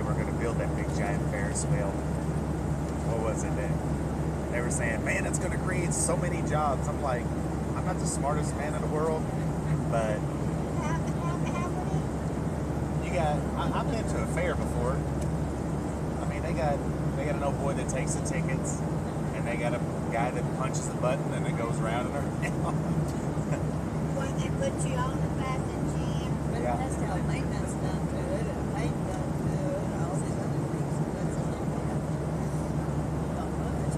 they were going to build that big giant Ferris wheel. What was it? That they were saying, "Man, it's going to create so many jobs." I'm like, I'm not the smartest man in the world, but you got. I, I've been to a fair before. I mean, they got they got an old boy that takes the tickets, and they got a guy that punches the button and it goes round and around. When they put you on the back and gym. Yeah. that's how maintenance done to it, and paint done to it, and all these other things. That's all they have. Not much.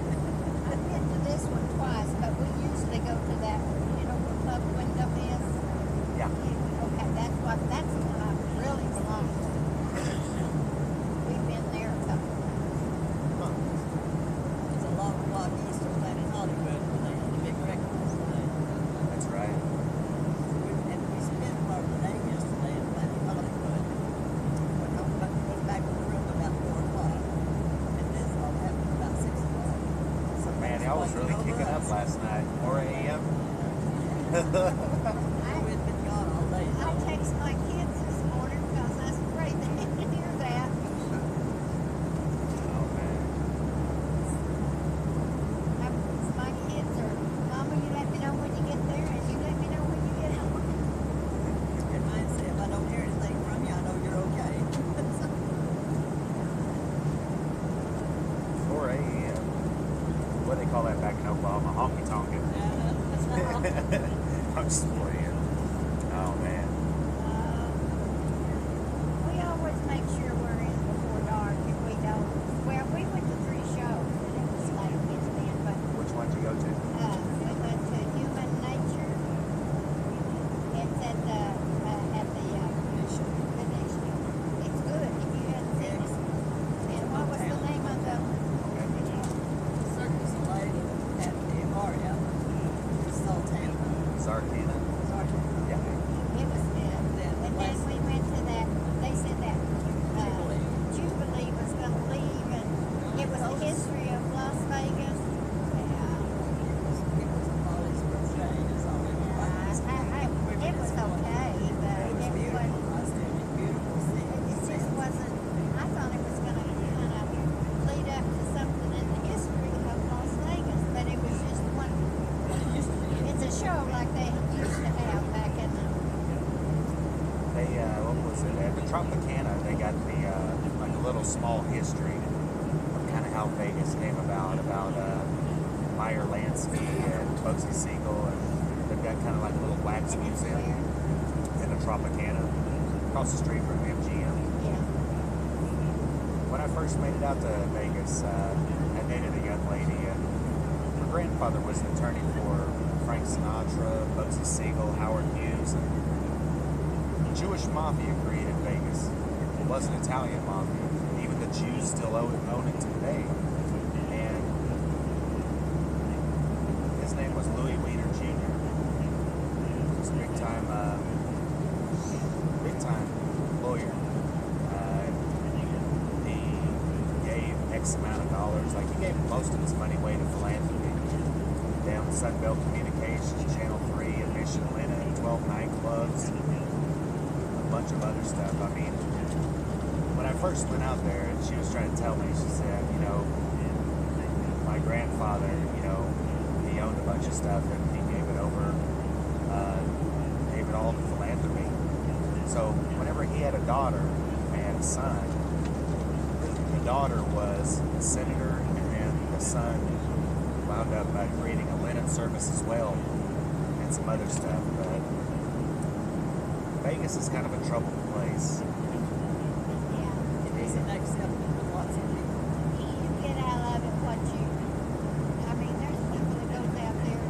I've been to this one twice, but we usually go to that, you know, where Club Wyndham is. yeah. Okay, that's what, that's the one I really belong to. We've been there a couple It's a long walk east of Planet Hollywood, where they had the big breakfast today. That's right. We, and we spent part of the day yesterday in Planet Hollywood. We come back, go back to the room about four o'clock, and this all happened about six o'clock. So Man, I was really kicking up last night. 4 a.m. We'd been gone all day. I text my kids this morning because I was afraid they didn't hear that. Oh man. I- My kids are, Mama, you let me know when you get there and you let me know when you get home. Your mind say, if I don't hear anything from you, I know you're okay. 4 a.m. What do they call that back in Oklahoma? Honky tonkin. I'm just playing. Oh man. Uh, We always make sure we're in before dark if we don't. Well, we went to three shows and it was late getting in, but Which one did you go to? Uh, we went to Human Nature. It's at the, uh, at the, uh, Venetian. It's good if you haven't seen it. And what was the name of the, Circus Lady at the Aria, Sultana. Zarkana. Yeah. it was good. Then And then last- we went to that, they said that, uh, Jubilee was gonna leave and it was the history of Las Vegas. Yeah. It was Molly's birthday, is all it Uh, was. I, I, it was okay, but It was it beautiful, was, I said, it's beautiful It scene. just wasn't, I thought it was gonna kind of lead up to something in the history of Las Vegas, but it was just one, it's a show like they used to have back in the, They uh, what was it? At the Tropicana, they got the uh, like a little small history of kind of how Vegas came about, about uh, Meyer Lansky and Bugsy Siegel, and they've got kind of like a little wax museum in the Tropicana, across the street from MGM. yeah. When I first made it out to Vegas, uh, I dated a young lady, and her grandfather was an attorney for Frank Sinatra, Bugsy Siegel, Howard Hughes, and the Jewish mafia created Vegas. It wasn't Italian mafia. Jews still own, own it today. And his name was Louis Wiener Jr. He was a big time, uh, big time lawyer. Uh, he gave X amount of dollars. Like he gave most of his money away to philanthropy. Down Sunbelt Communications, Channel 3, Admission Linen, 12 nightclubs, a bunch of other stuff. I mean, I first went out there and she was trying to tell me, she said, you know, my grandfather, you know, he owned a bunch of stuff and he gave it over, uh, gave it all to philanthropy. So whenever he had a daughter and a son, the daughter was a senator, and then the son wound up uh, creating a linen service as well, and some other stuff. But Vegas is kind of a troubled place. Yeah. It isn't with lots of people. You get out of it what you, I mean, there's people that goes out there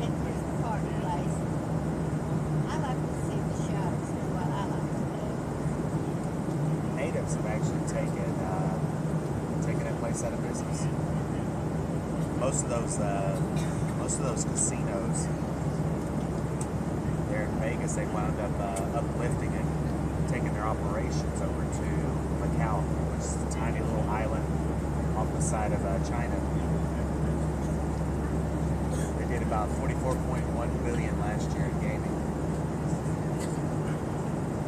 and it's a party place. I like to see the shows, is what I like to do. Natives have actually taken uh, taken that place out of business. Most of those uh, most of those casinos there in Vegas, they wound up uh, uplifting it, taking their operations over to Macau, which is a tiny little island off the side of uh, China. They did about 44.1 billion last year in gaming.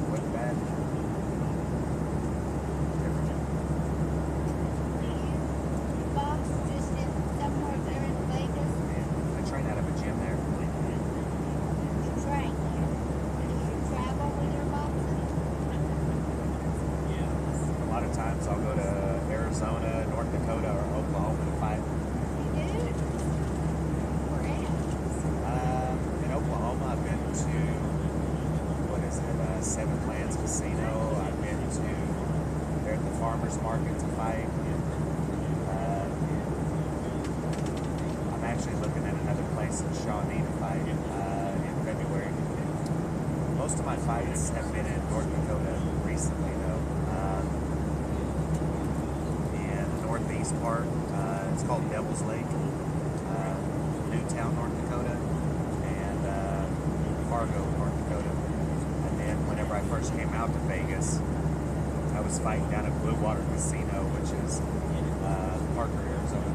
Wasn't bad. You box just in somewhere there in Vegas. I train out of a gym there. You train there. Do you travel with your boxing? A lot of times I'll go to Arizona, North Dakota, or Oklahoma to fight. You do? Where at? Um, in Oklahoma, I've been to what is it? Uh, Seven Clans Casino. I've been to there at the farmers market to fight. Uh, I'm actually looking at another place in Shawnee to fight uh, in February. Most of my fights have been in North Dakota recently, though. In the northeast part, uh, it's called Devil's Lake, uh, New Town, North Dakota, and uh, Fargo, North Dakota. And then whenever I first came out to Vegas, I was fighting down at Blue Water Casino, which is uh, Parker, Arizona.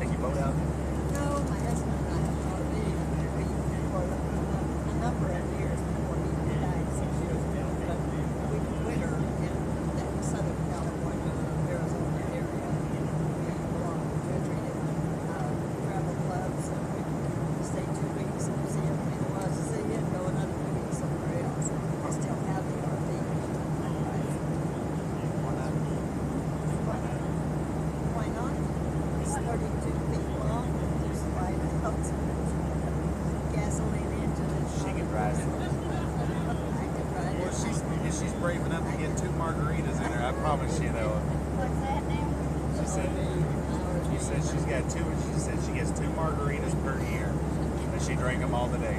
Take your boat out. No, my husband and I have thought of being for a, a number of years before he died six years ago. But we winter in that Southern California, Arizona area. We belong to country and uh, travel clubs and we stay two weeks and see everything there was to see and go another two weeks somewhere else. I still have the RV. Why not? Why not? It's 32 feet long, just right out. Gasoline engine and She can drive it. I can ride Well, it. she's she's enough to get two margaritas in her. I promise you, though. What's that now? She said, she said she's got two. She said she gets two margaritas per year, and she drank them all today.